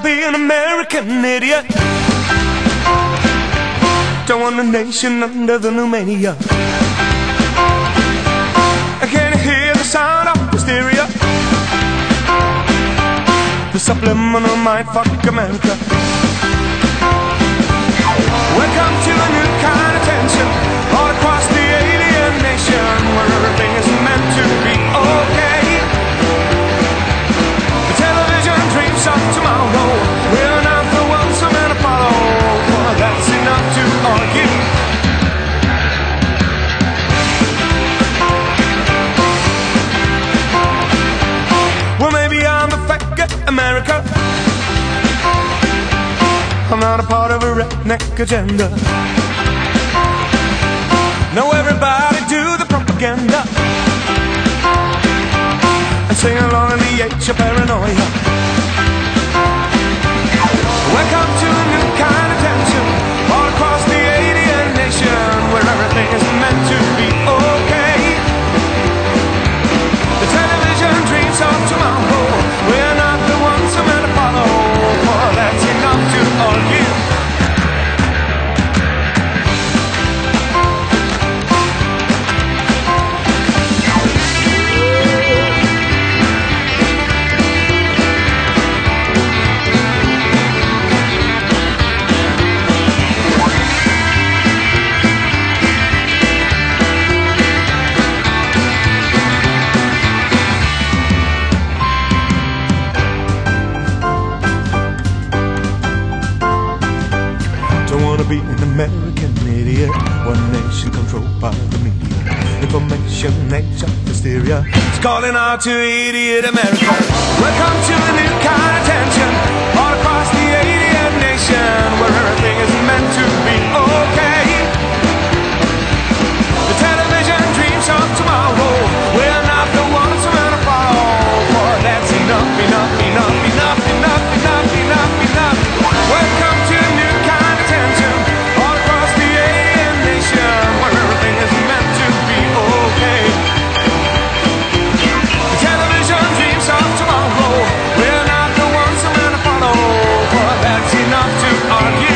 be an American idiot. Don't want a nation under the new mania. I can hear the sound of hysteria. The subliminal mind fuck America. Not a part of a redneck agenda. Know everybody do the propaganda and sing along in the age of Wanna be an American idiot. One nation controlled by the media. Information, nature, hysteria. It's calling out to idiot America. Welcome to a new kind of tension. not to argue.